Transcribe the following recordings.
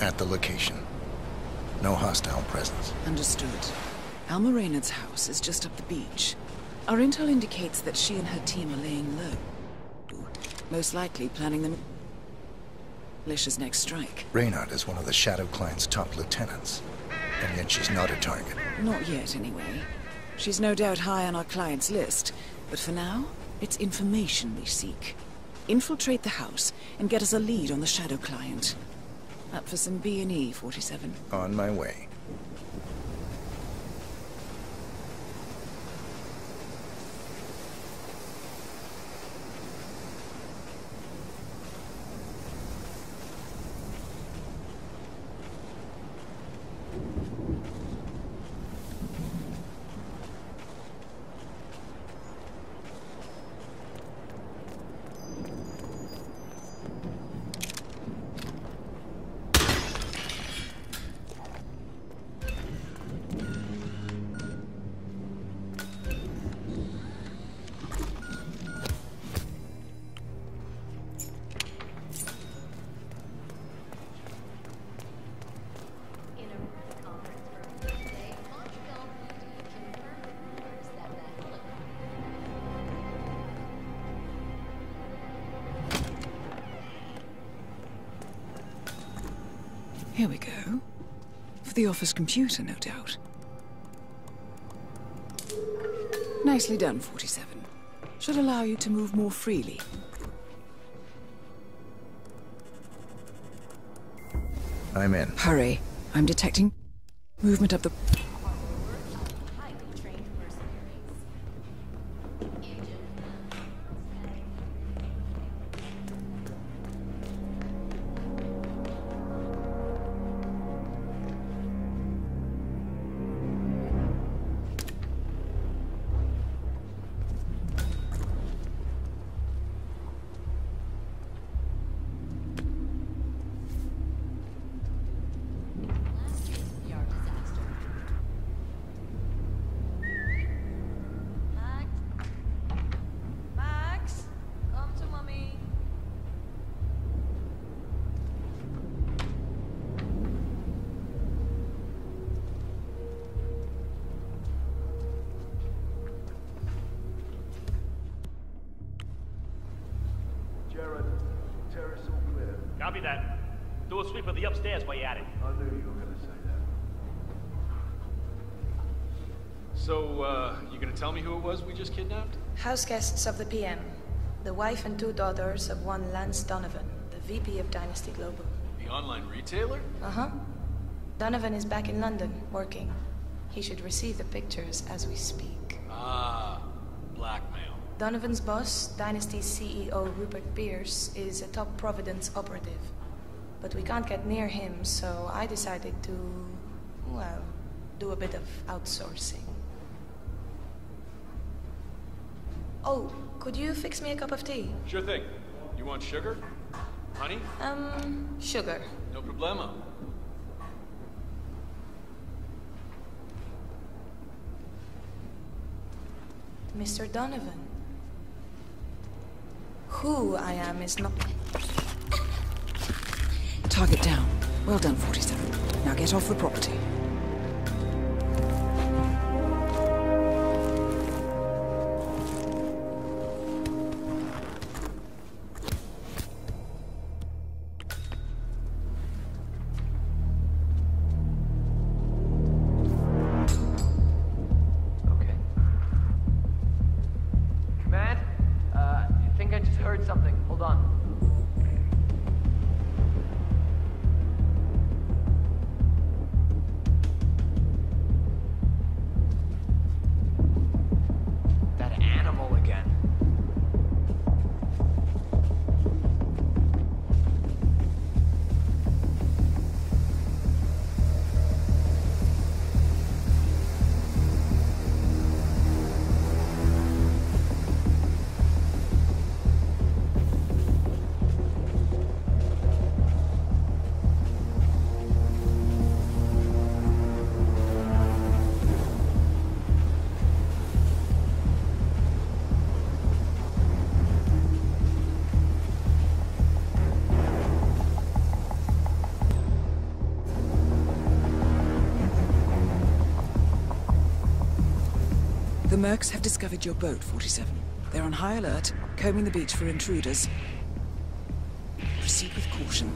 at the location. No hostile presence. Understood. Alma Reynard's house is just up the beach. Our intel indicates that she and her team are laying low. Most likely planning the militia's next strike. Reynard is one of the Shadow Client's top lieutenants. And yet she's not a target. Not yet, anyway. She's no doubt high on our client's list. But for now, it's information we seek. Infiltrate the house and get us a lead on the Shadow Client. Up for some B&E, 47. On my way. The office computer, no doubt. Nicely done, 47. Should allow you to move more freely. I'm in. Hurry. I'm detecting movement up the... Do a sweep of the upstairs while you're at it. I knew you were going to say that. So, uh, you gonna tell me who it was we just kidnapped? House guests of the PM. The wife and two daughters of one Lance Donovan, the VP of Dynasty Global. The online retailer? Uh huh. Donovan is back in London, working. He should receive the pictures as we speak. Ah, blackmail. Donovan's boss, Dynasty's CEO Rupert Pierce, is a top Providence operative. But we can't get near him, so I decided to, well, do a bit of outsourcing. Oh, could you fix me a cup of tea? Sure thing. You want sugar? Honey? Um, sugar. No problemo. Mr. Donovan. Who I am is not. Target down. Well done, 47. Now get off the property. Mercs have discovered your boat, 47. They're on high alert, combing the beach for intruders. Proceed with caution.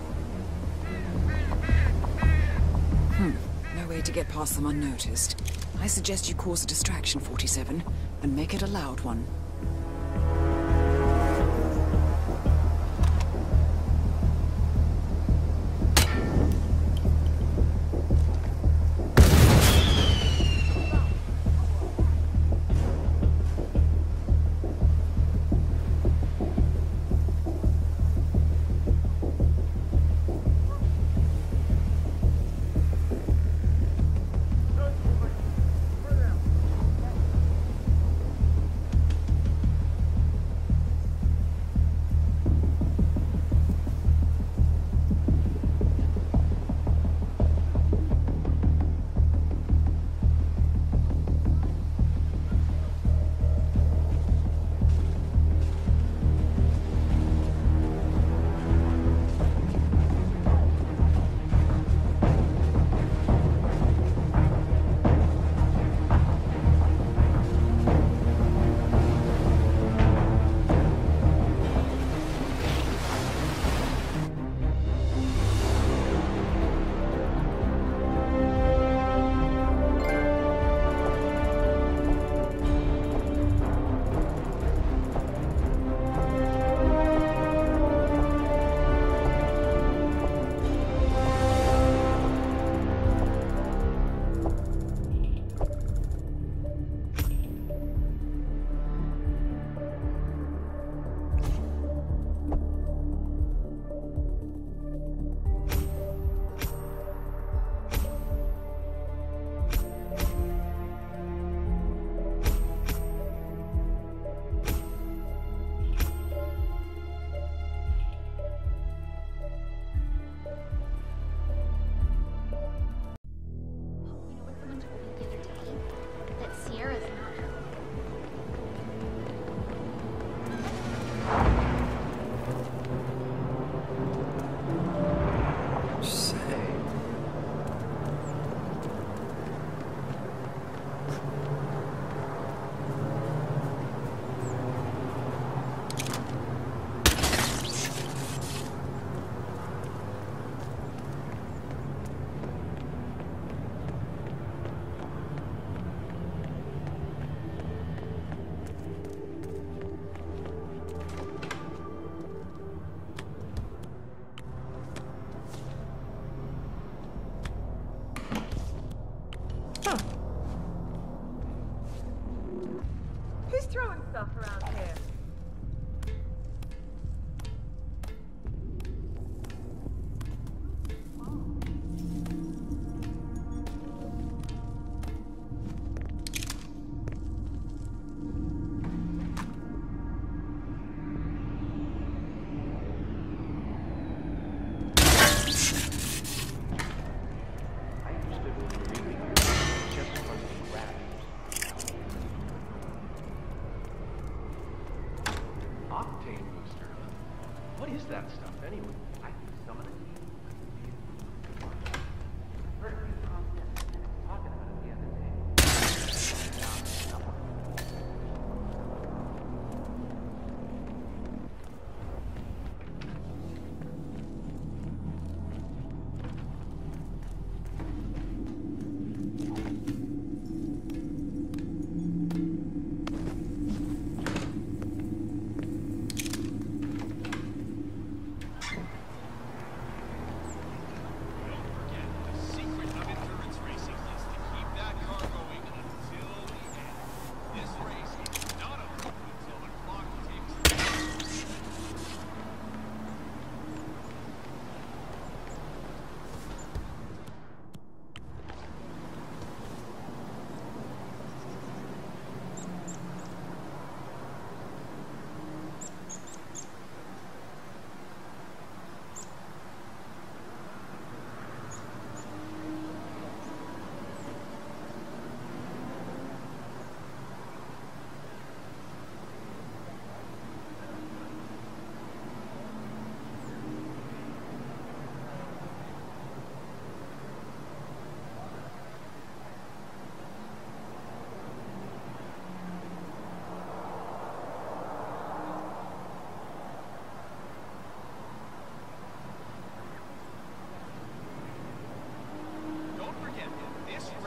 Hmm. No way to get past them unnoticed. I suggest you cause a distraction, 47, and make it a loud one.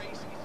crazy.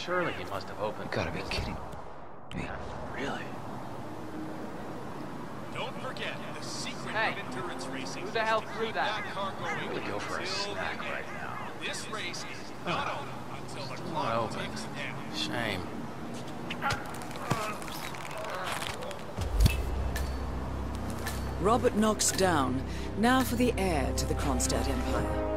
Surely he must have opened. Gotta be kidding me. Really? Don't forget the secret hey, of endurance racing. Who the hell threw that? I'm gonna go for a snack right now. This race is not oh. open until the clock Shame. Robert Knox down. Now for the heir to the Kronstadt Empire.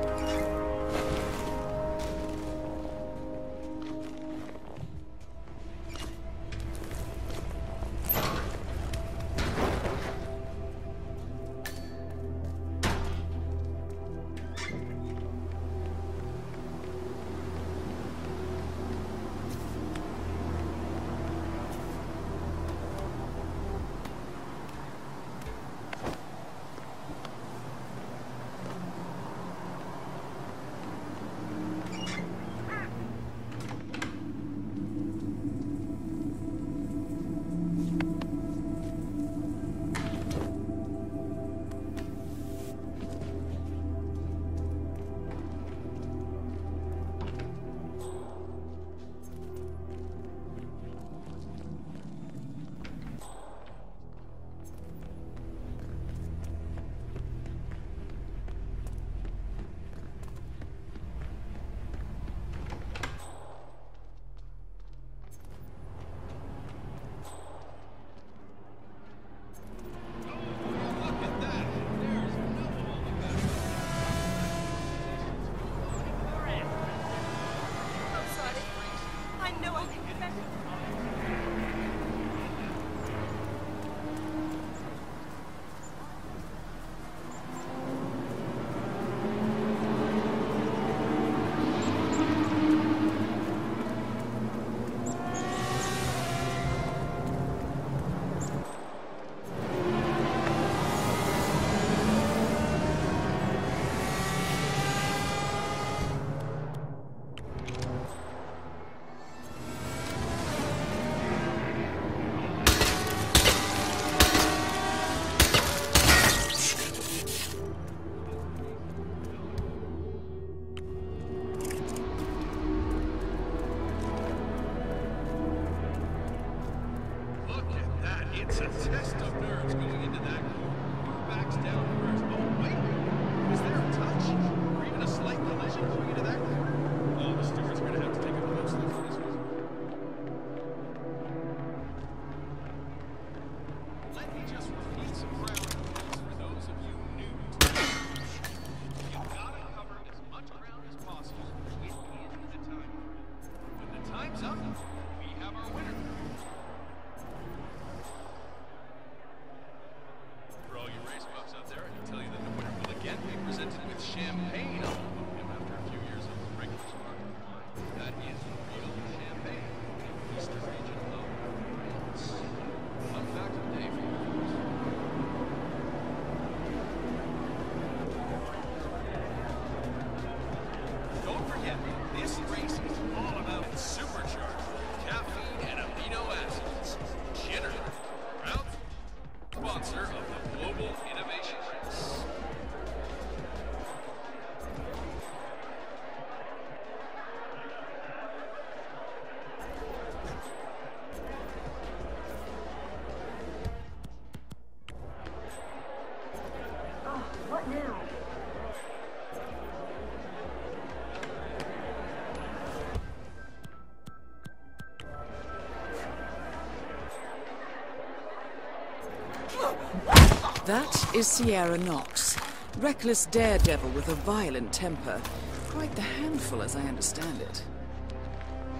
That is Sierra Knox. Reckless daredevil with a violent temper. Quite the handful, as I understand it.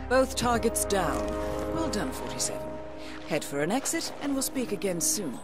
Both targets down. Well done, 47. Head for an exit, and we'll speak again soon.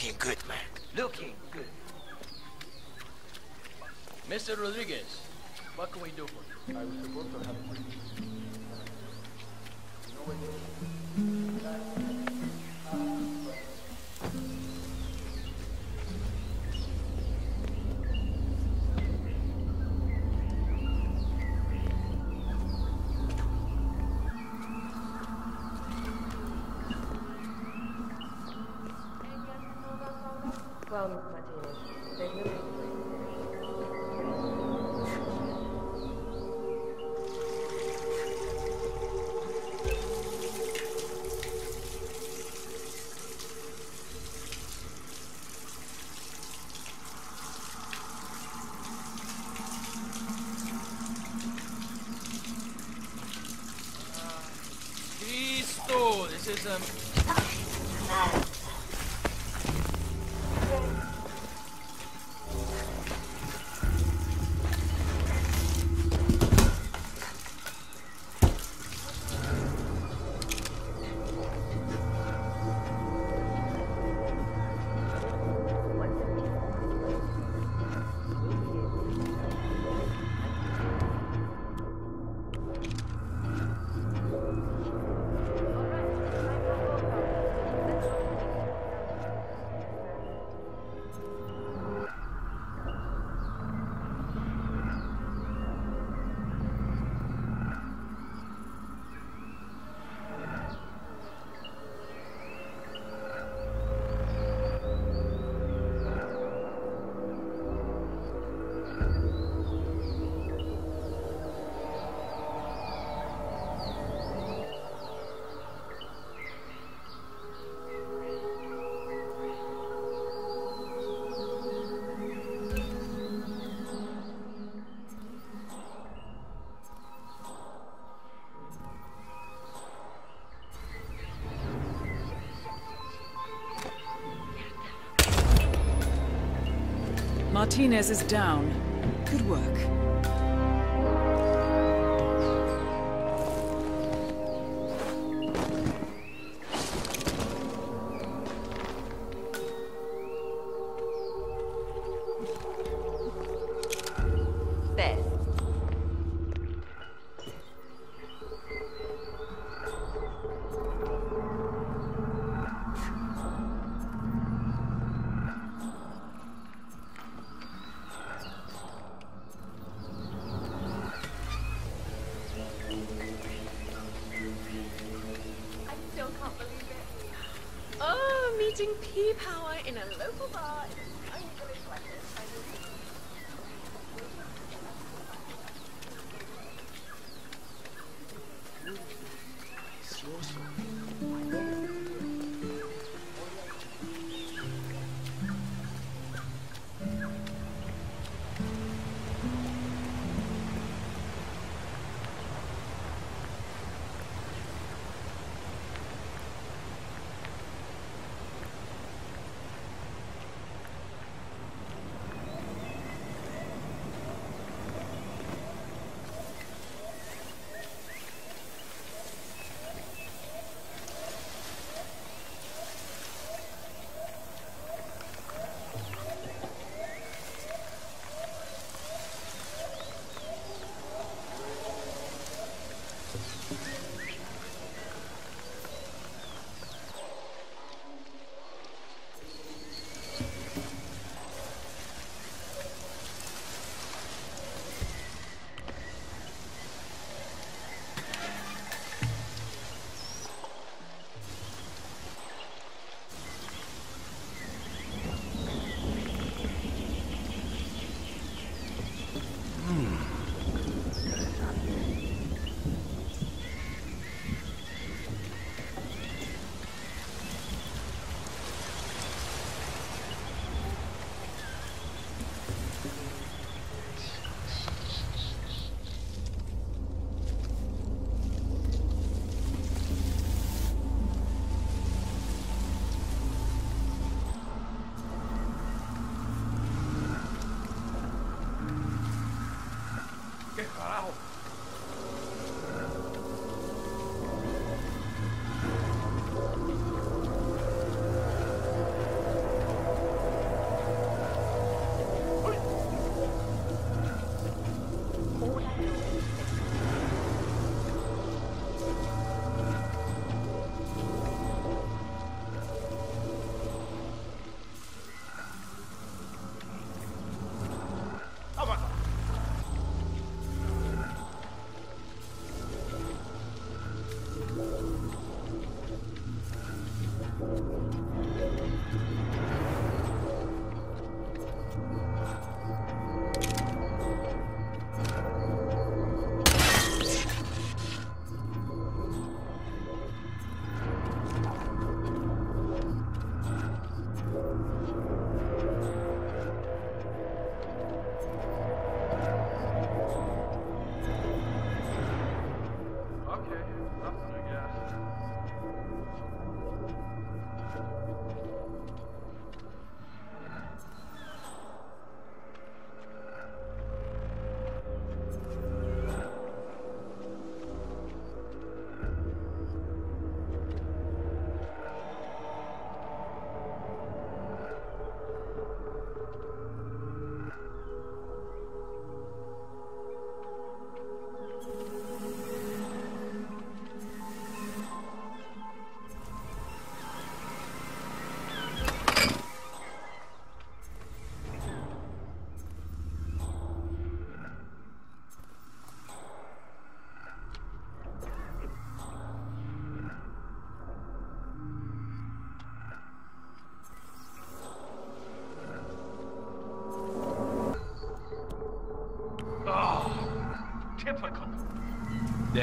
Looking good, man. Looking good. Mr. Rodriguez, what can we do for you? I was supposed to have a Martinez is down. Good work.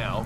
Now,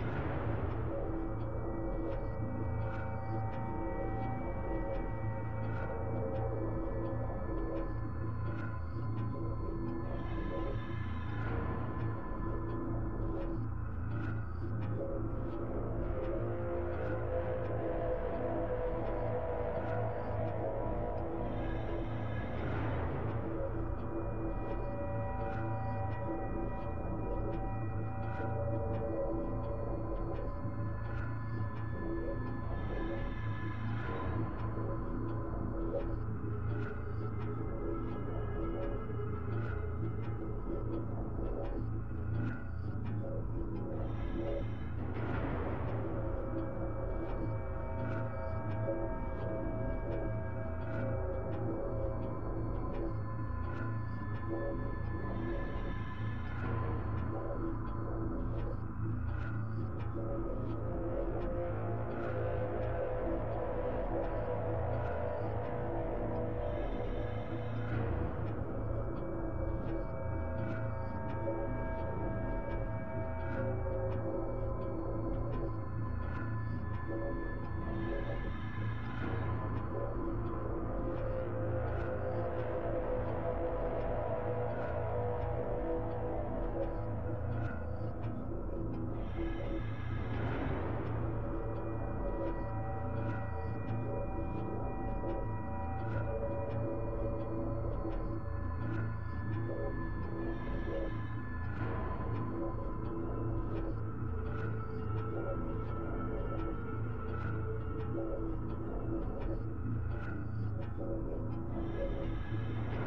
Have they Europe? Franco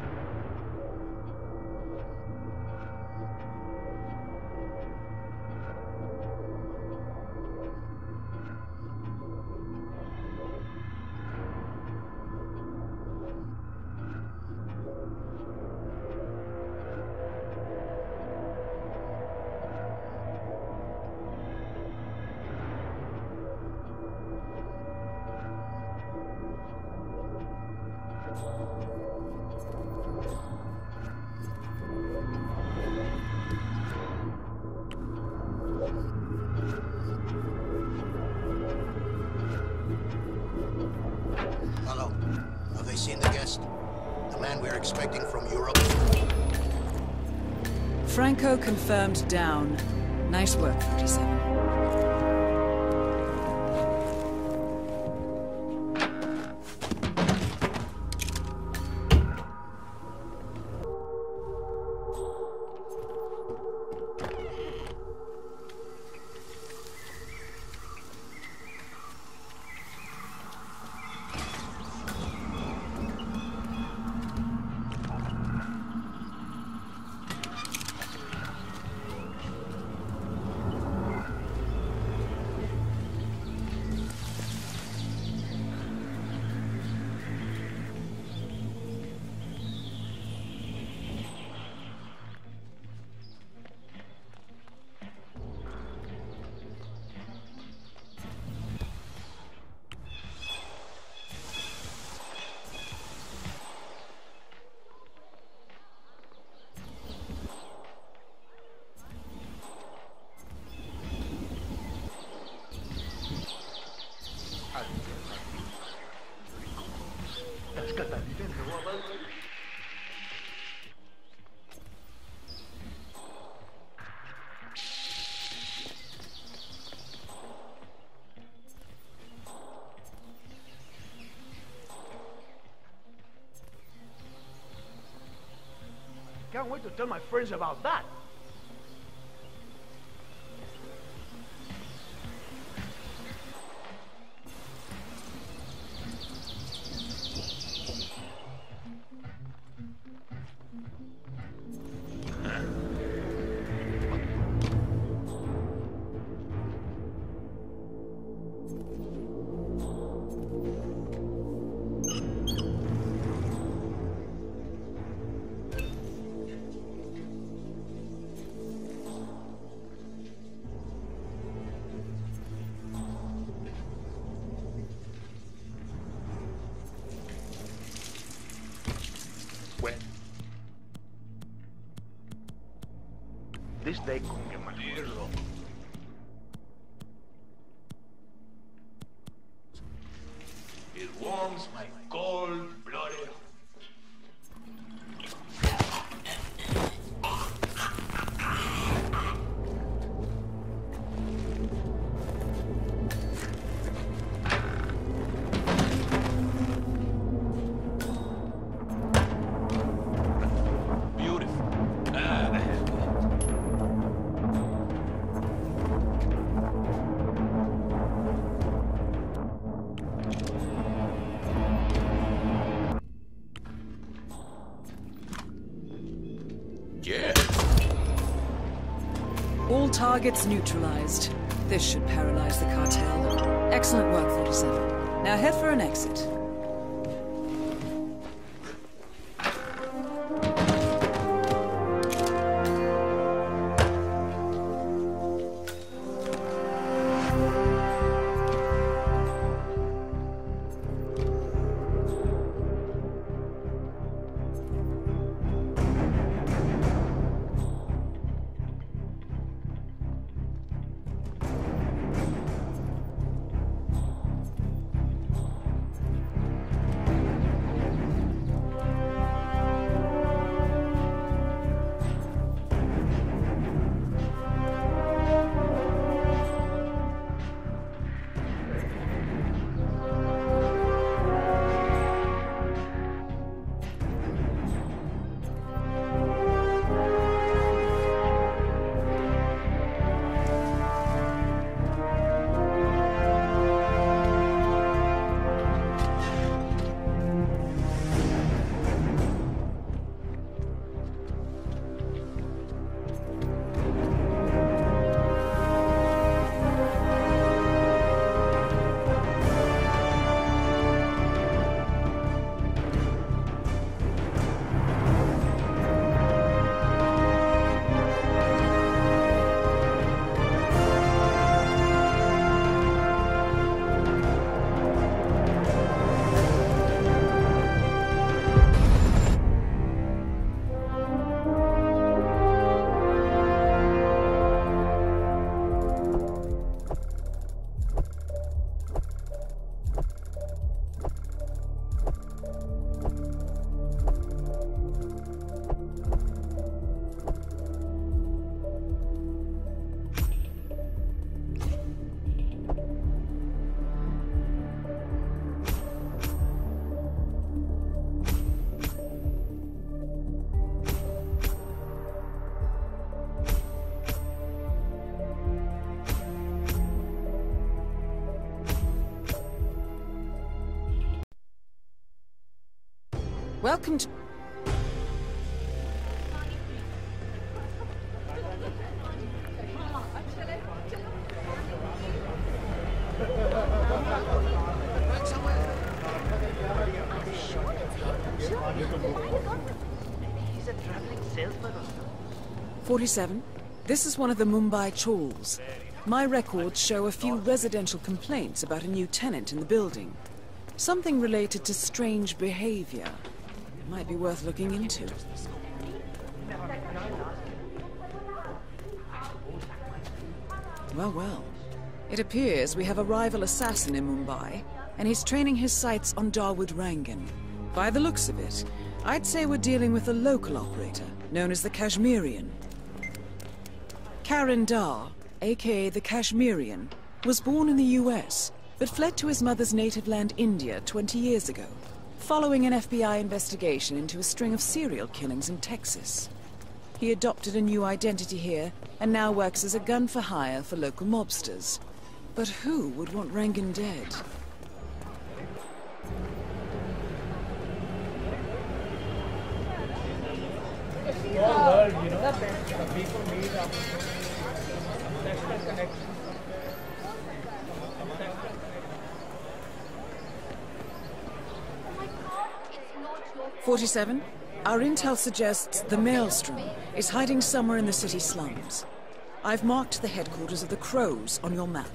confirmed down. Nice work, can't wait to tell my friends about that. Targets neutralized. This should paralyze the cartel. Excellent work, 47. Now head for an exit. 47. This is one of the Mumbai chawls. My records show a few residential complaints about a new tenant in the building. Something related to strange behavior. Might be worth looking into. Well, well. It appears we have a rival assassin in Mumbai, and he's training his sights on Dawood Rangan. By the looks of it, I'd say we're dealing with a local operator, known as the Kashmirian. Karan Dar, aka the Kashmirian, was born in the US, but fled to his mother's native land, India, 20 years ago, following an FBI investigation into a string of serial killings in Texas. He adopted a new identity here, and now works as a gun for hire for local mobsters. But who would want Rangan dead? World, you know. The people meet up. Sexual connection. 47. Our intel suggests the Maelstrom is hiding somewhere in the city slums. I've marked the headquarters of the Crows on your map.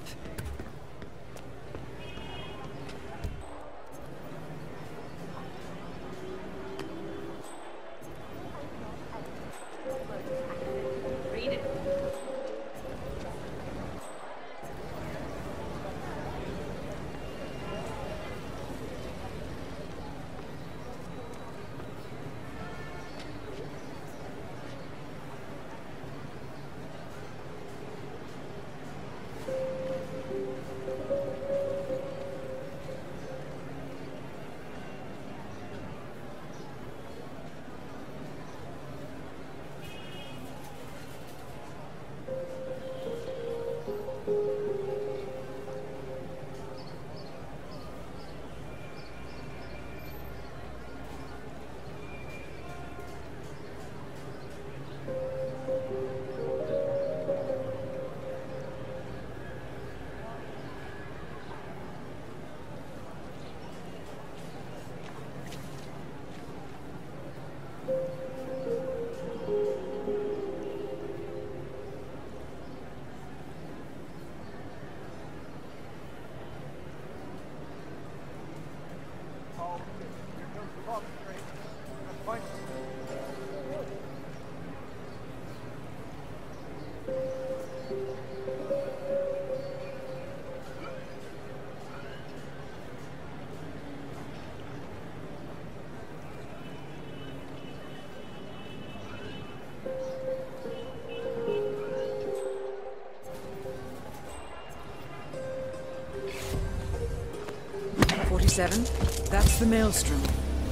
47, that's the Maelstrom.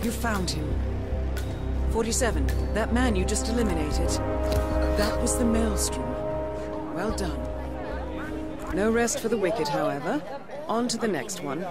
You found him. 47, that man you just eliminated. That was the Maelstrom. Well done. No rest for the wicked, however. On to the next one.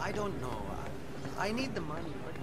I don't know. I need the money, but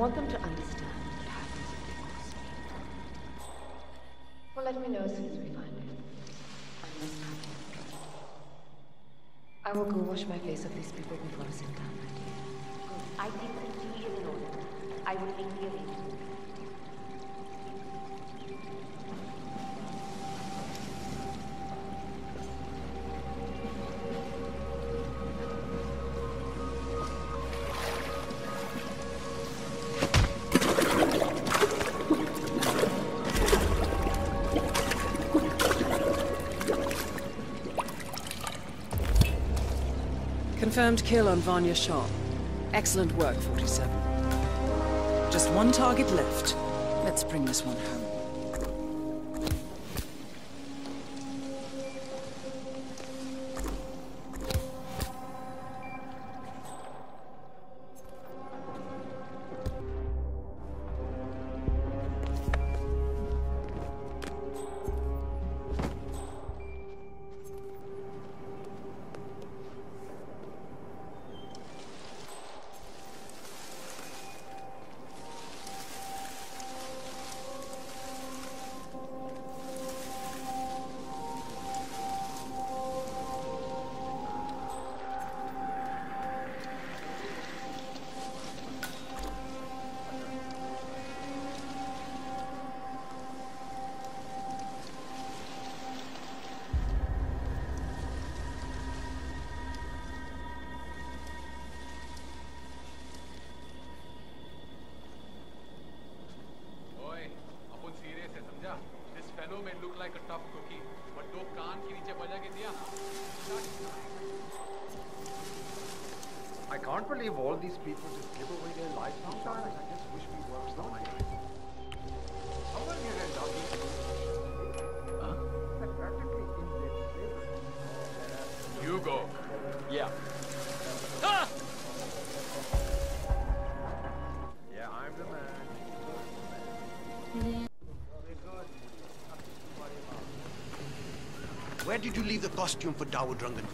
want them to understand what happens if they cross me. Well, let me know as soon as we find it. I must hurry. I will go wash my face of these people before I sit down, my dear. Good. I think the tea is in order. I will make the arrangements. Confirmed kill on Vanya Shah. Excellent work, 47. Just one target left. Let's bring this one home. look like a tough cookie but दो कान के नीचे बजा के दिया I can't believe all these people just give away their lives sometimes. I just wish we were some. Did you leave the costume for Dawood Rangan?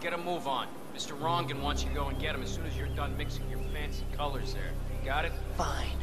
Get a move on. Mr. Rangan wants you to go and get him as soon as you're done mixing your fancy colors there. Got it? Fine.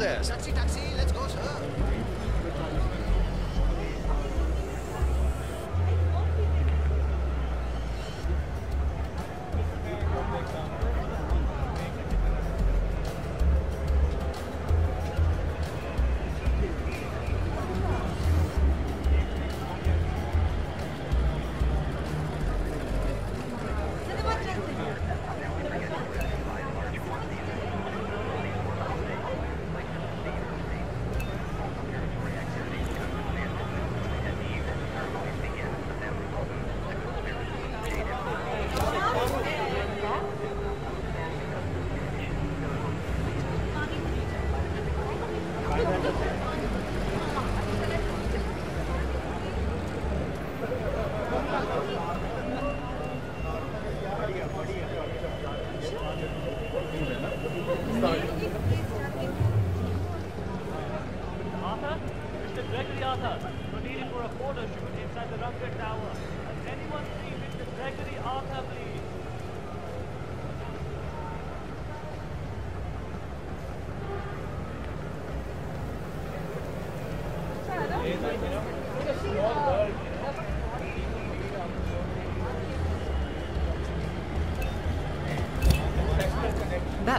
Taxi, taxi, let's go,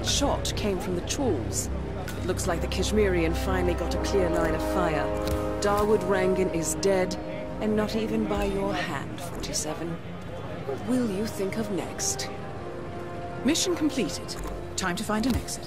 That shot came from the chawls. Looks like the Kashmirian finally got a clear line of fire. Dawood Rangan is dead, and not even by your hand, 47. What will you think of next? Mission completed. Time to find an exit.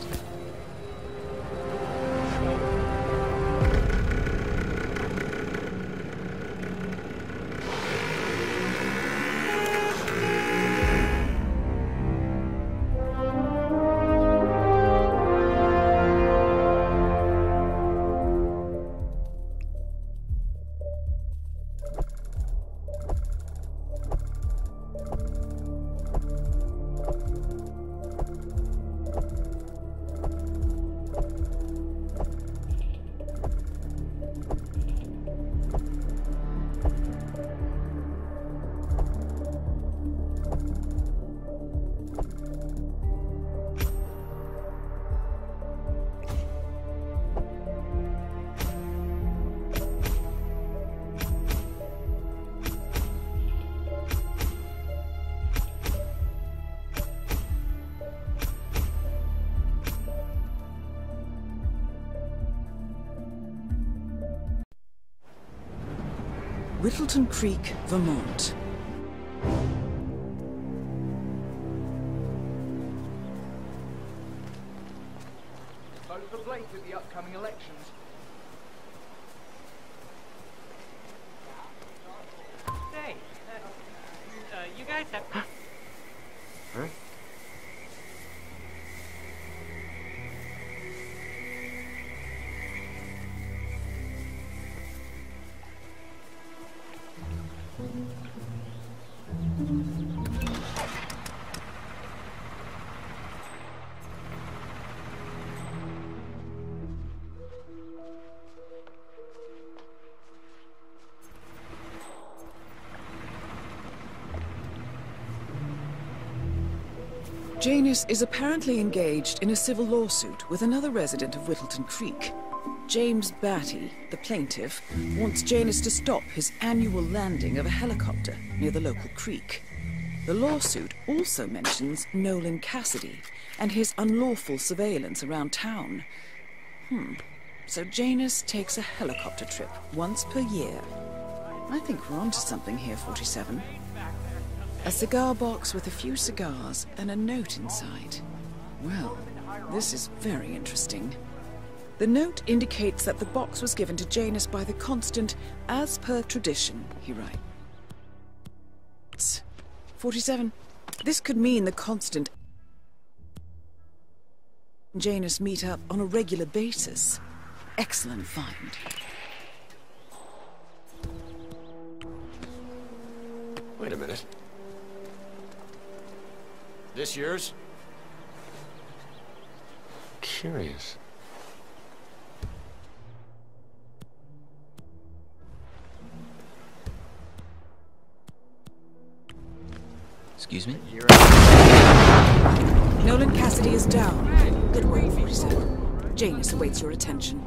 Whittleton Creek, Vermont. Janus is apparently engaged in a civil lawsuit with another resident of Whittleton Creek. James Batty, the plaintiff, wants Janus to stop his annual landing of a helicopter near the local creek. The lawsuit also mentions Nolan Cassidy and his unlawful surveillance around town. Hmm. So Janus takes a helicopter trip once per year. I think we're onto something here, 47. A cigar box with a few cigars and a note inside. Well, this is very interesting. The note indicates that the box was given to Janus by the constant, as per tradition, he writes. 47. This could mean the constant Janus meet up on a regular basis. Excellent find. Wait a minute. This yours? Curious. Excuse me? Nolan Cassidy is down. Good work, 47. Janus awaits your attention.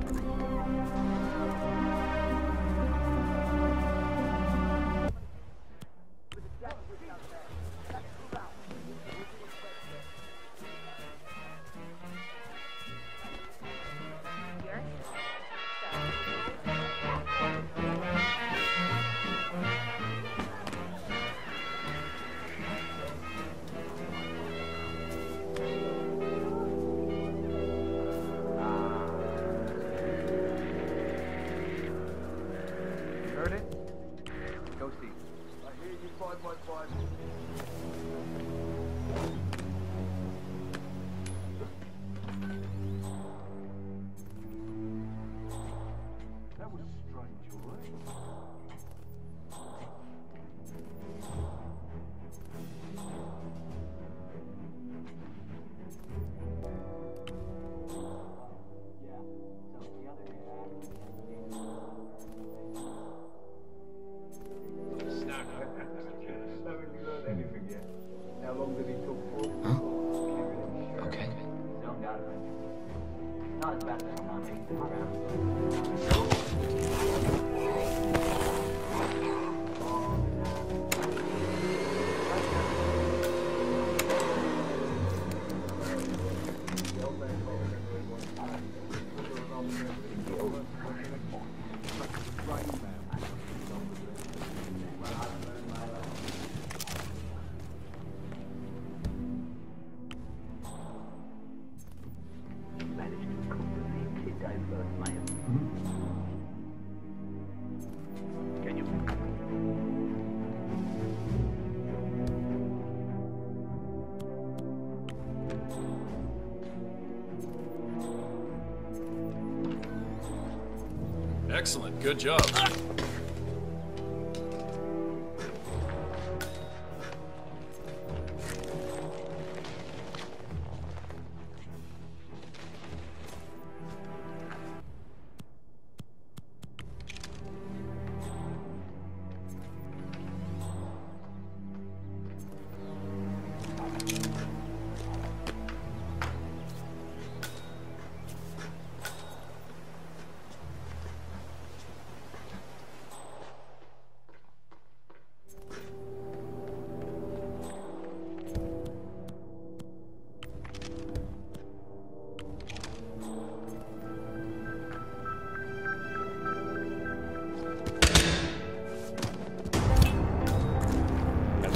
Good job.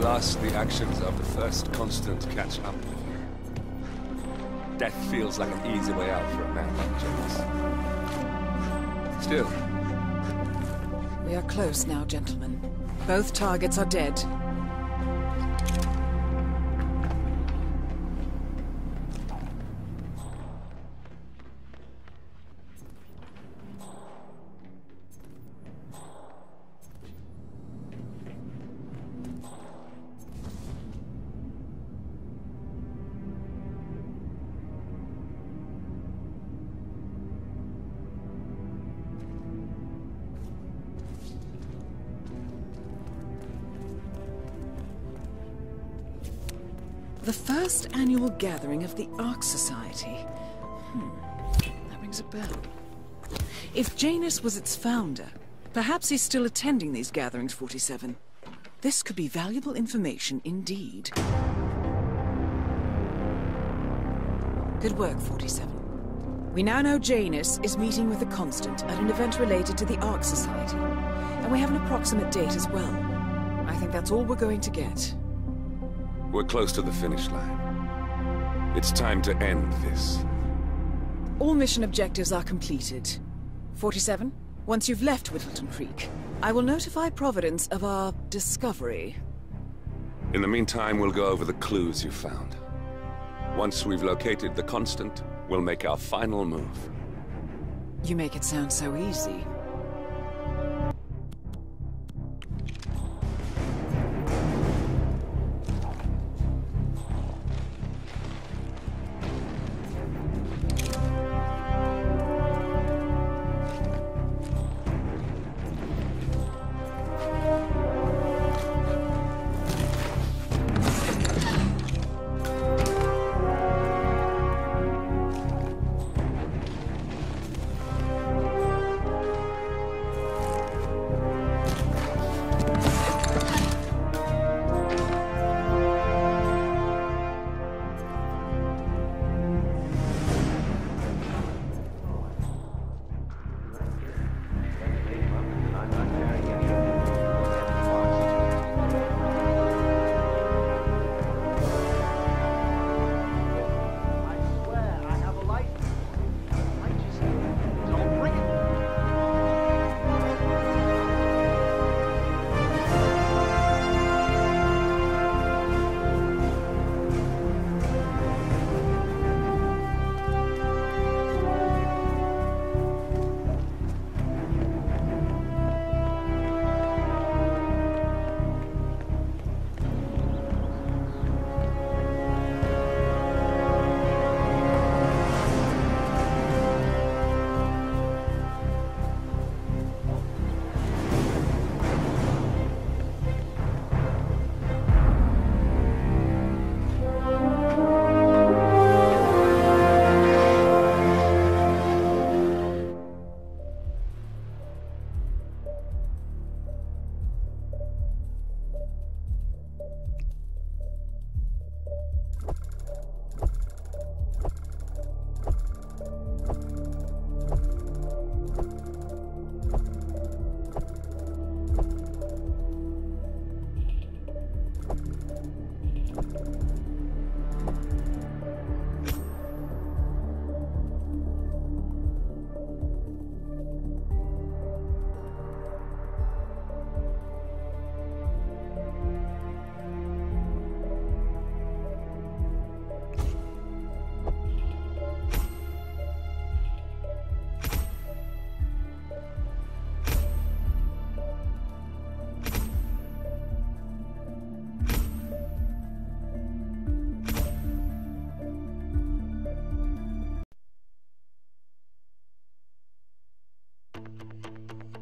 Last, the actions of the first constant catch up. Death feels like an easy way out for a man like Janus. Still, We are close now, gentlemen. Both targets are dead. Gathering of the Ark Society. Hmm, that rings a bell. If Janus was its founder, perhaps he's still attending these gatherings, 47. This could be valuable information indeed. Good work, 47. We now know Janus is meeting with the Constant at an event related to the Ark Society. And we have an approximate date as well. I think that's all we're going to get. we're close to the finish line. It's time to end this. All mission objectives are completed. 47, once you've left Whittleton Creek, I will notify Providence of our discovery. In the meantime, we'll go over the clues you found. Once we've located the Constant, we'll make our final move. You make it sound so easy.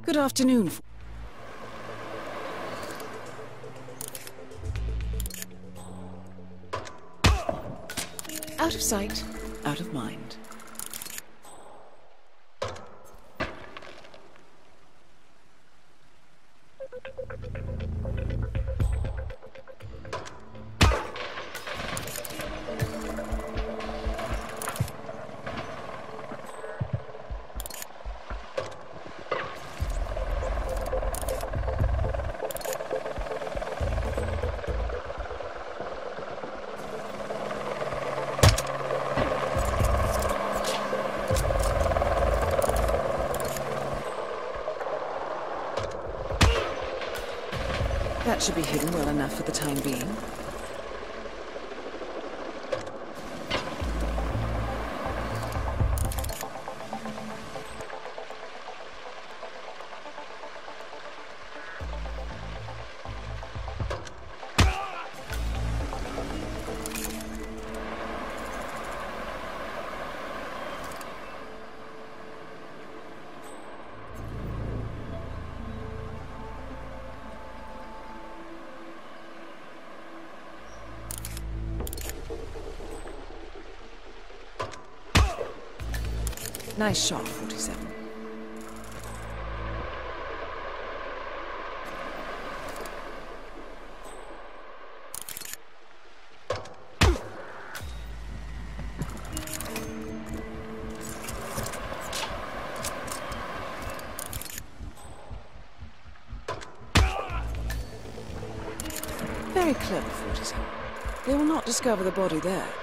Good afternoon. Out of sight, out of mind. Should be hidden well enough for the time being. Nice shot, 47. Very clever, 47. They will not discover the body there.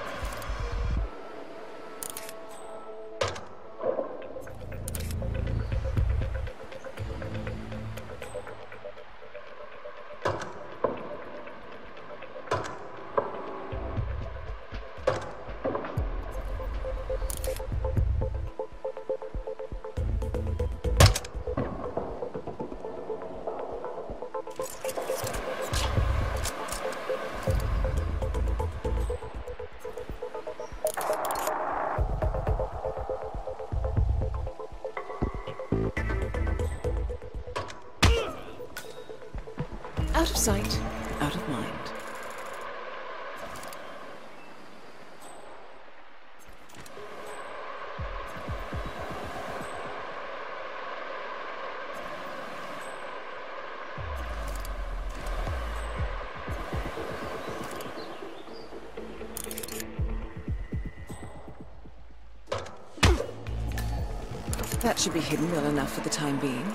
Should be hidden well enough for the time being.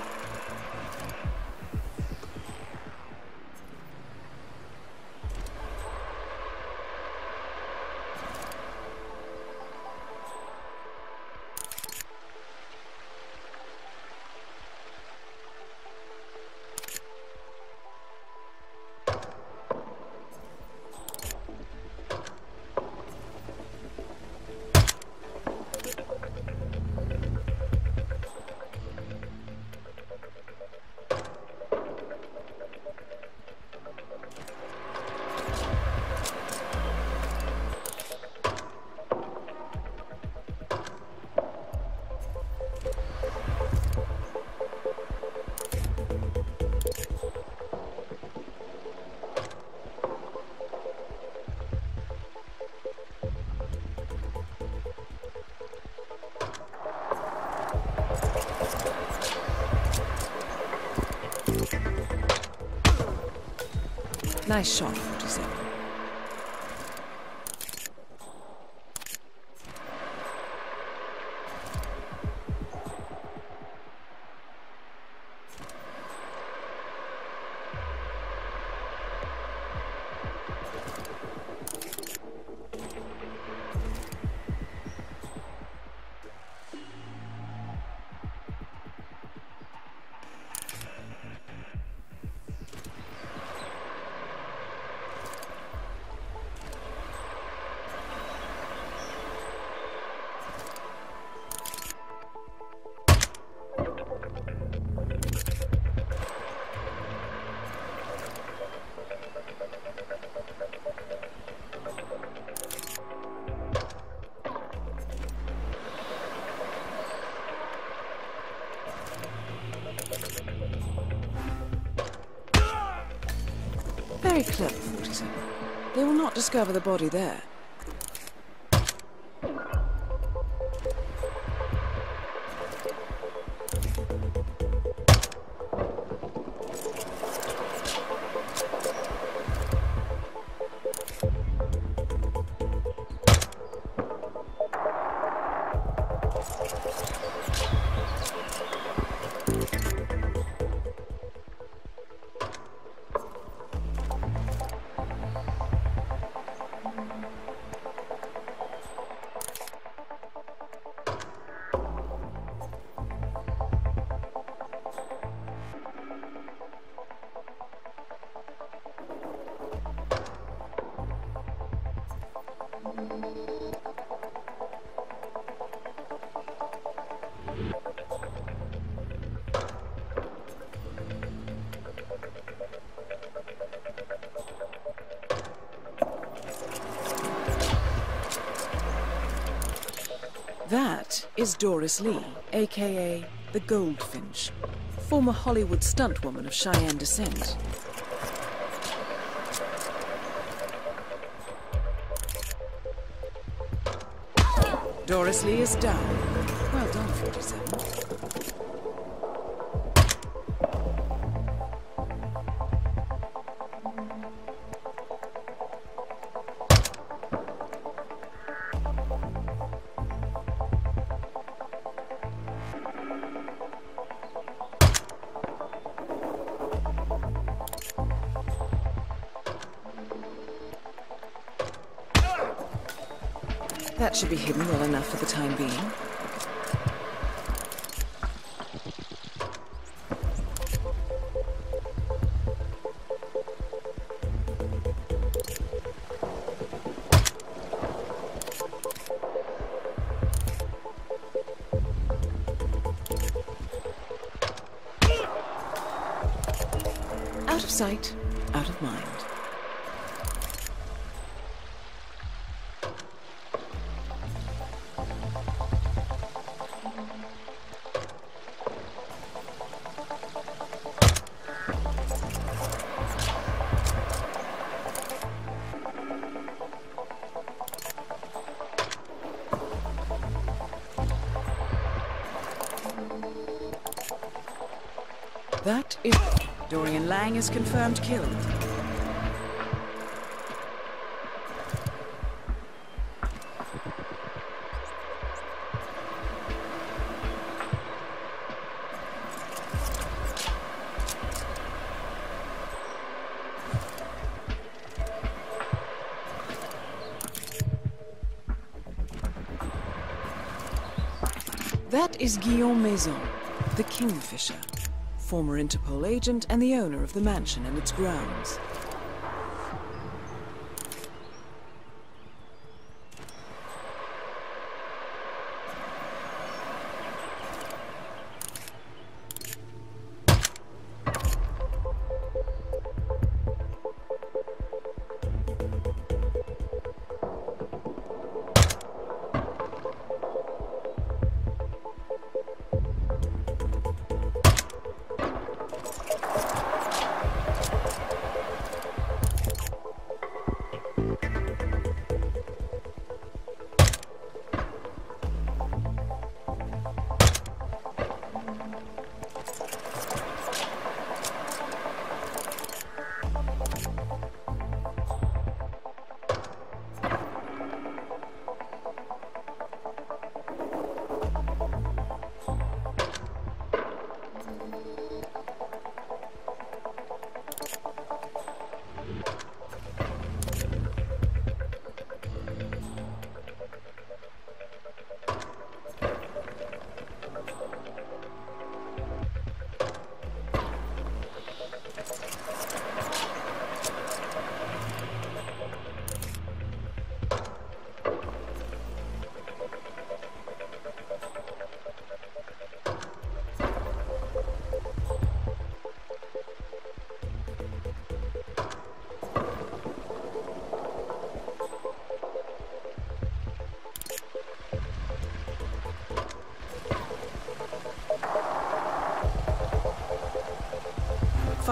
Nice shot, discover the body there. Is Doris Lee, aka the Goldfinch, former Hollywood stuntwoman of Cheyenne descent. Doris Lee is down. Well done, 47. That should be hidden well enough for the time being. Is confirmed killed. That is Guillaume Maison, the Kingfisher, former Interpol agent and the owner of the mansion and its grounds.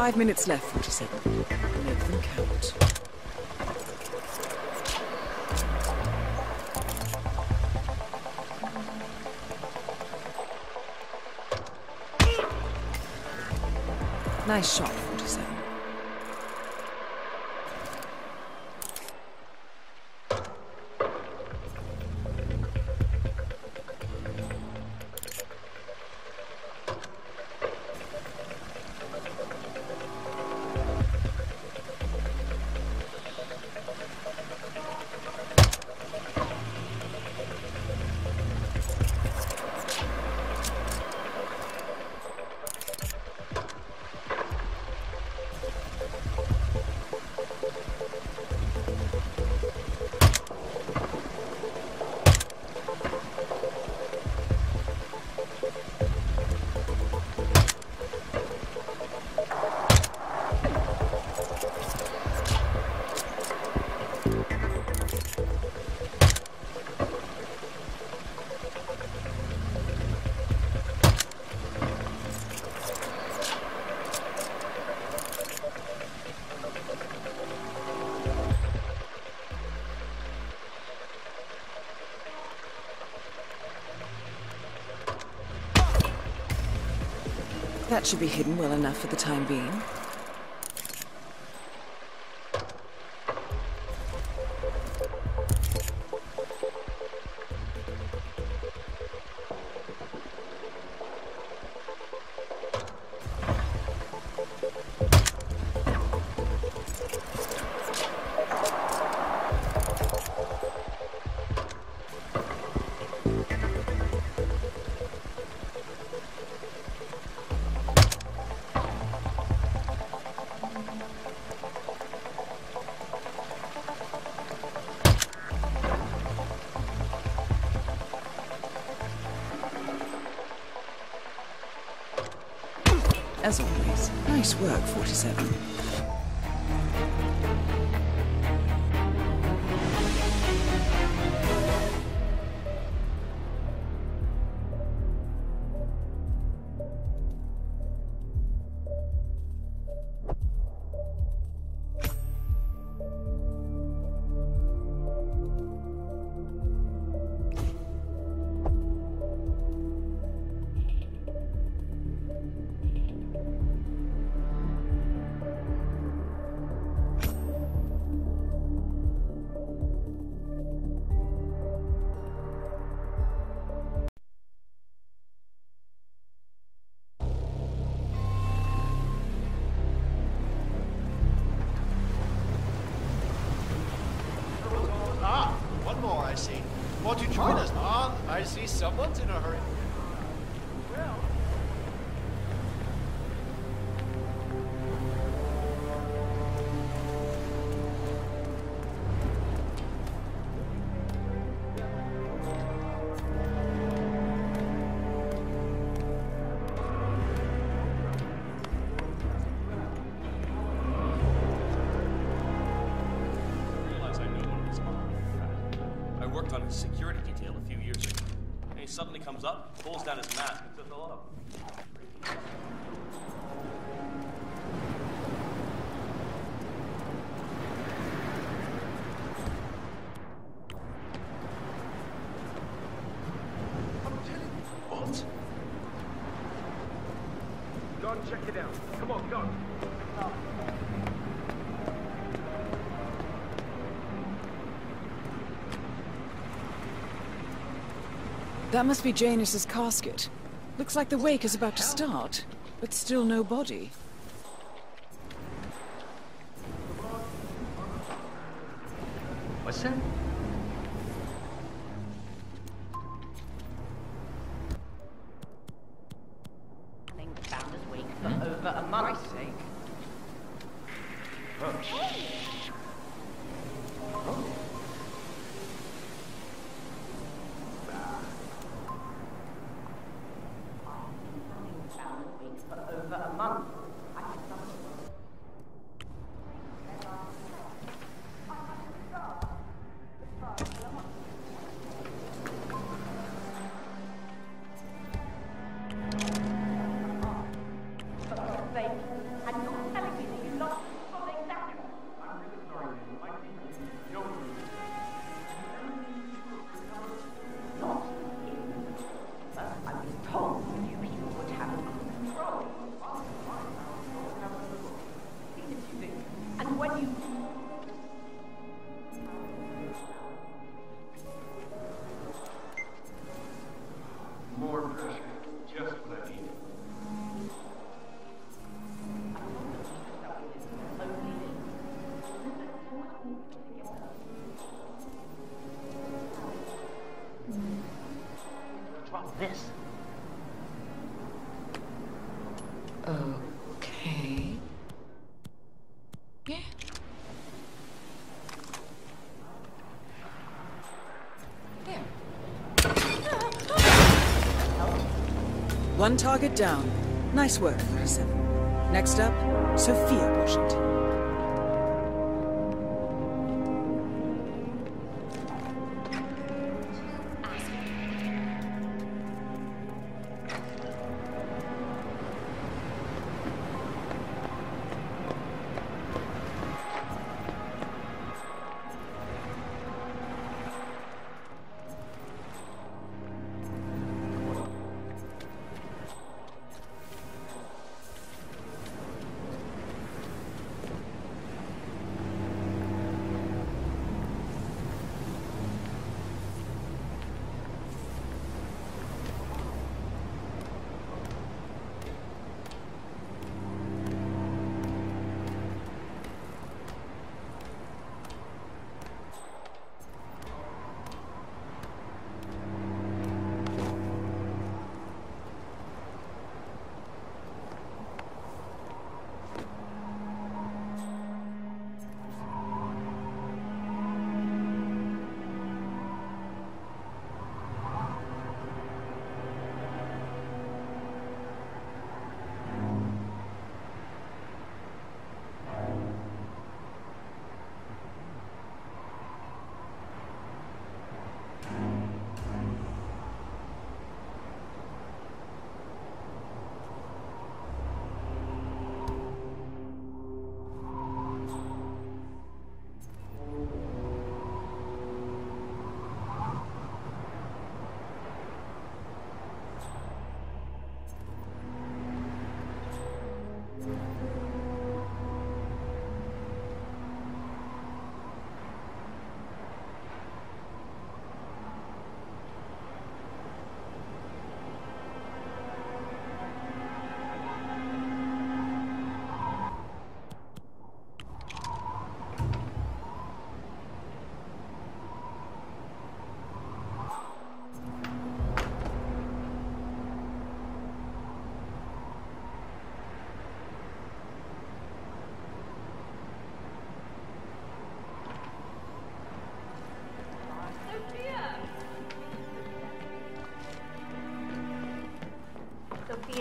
Five minutes left, 47. Make them count. Nice shot, should be hidden well enough for the time being. Nice work, 47. That must be Janus's casket. Looks like the wake is about to start, but still no body. One target down. Nice work, 37. Next up, Sophia Washington.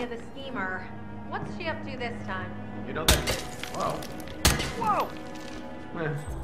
47. me of the Schemer. What's she up to this time? You know that. Whoa. Whoa! Eh.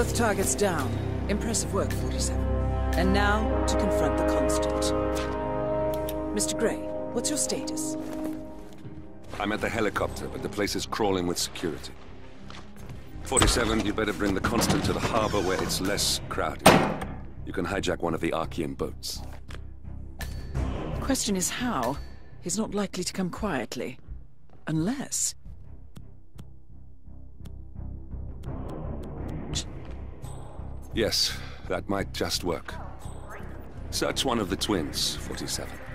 Both targets down. Impressive work, 47. And now, to confront the Constant. Mr. Gray, what's your status? I'm at the helicopter, but the place is crawling with security. 47, you better bring the Constant to the harbor where it's less crowded. You can hijack one of the Archean boats. Question is how? He's not likely to come quietly. Unless... Yes, that might just work. Search one of the twins, 47.